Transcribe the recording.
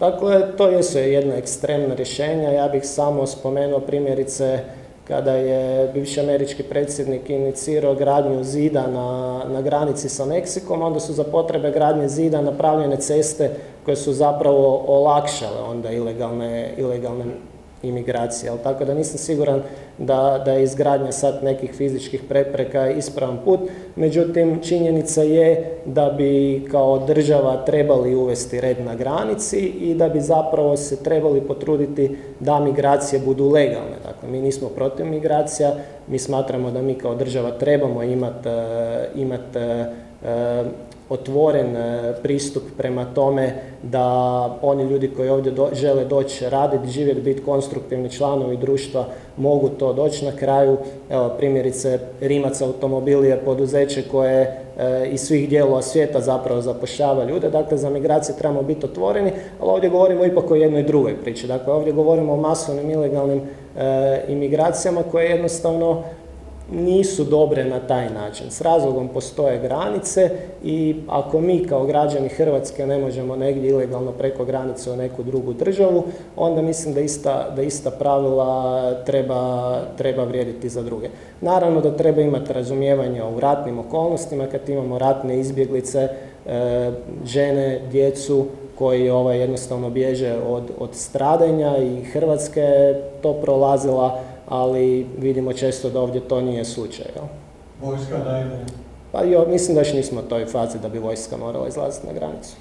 Dakle, to jesu jedna ekstremna rješenja. Ja bih samo spomenuo primjerice kada je bivši američki predsjednik inicirao gradnju zida na, na granici sa Meksikom, onda su za potrebe gradnje zida napravljene ceste koje su zapravo olakšale onda ilegalne, ilegalne imigracije. Ali tako da nisam siguran da, je izgradnja sad nekih fizičkih prepreka ispravan put. Međutim, činjenica je da bi kao država trebali uvesti red na granici i da bi zapravo se trebali potruditi da migracije budu legalne. Dakle, mi nismo protiv migracija, mi smatramo da mi kao država trebamo imati imat, otvoren e, pristup prema tome da oni ljudi koji ovdje žele doći raditi, živjeti, biti konstruktivni članovi društva mogu to doći na kraju. Evo primjerice Rimac automobili je poduzeće koje e, iz svih dijelova svijeta zapravo zapošljava ljude, dakle za migracije trebamo biti otvoreni, ali ovdje govorimo ipak o jednoj drugoj priči. Dakle ovdje govorimo o masovnim ilegalnim e, imigracijama koje jednostavno nisu dobre na taj način. S razlogom postoje granice i ako mi kao građani Hrvatske ne možemo negdje ilegalno preko granice u neku drugu državu, onda mislim da ista, da ista pravila treba, treba vrijediti za druge. Naravno da treba imati razumijevanje u ratnim okolnostima, kad imamo ratne izbjeglice, e, žene, djecu, koji ovaj, jednostavno bježe od, od stradanja i Hrvatska je to prolazila ali vidimo često da ovdje to nije slučaj. Jel? Vojska da Pa jo, mislim da još nismo u toj fazi da bi vojska morala izlaziti na granicu.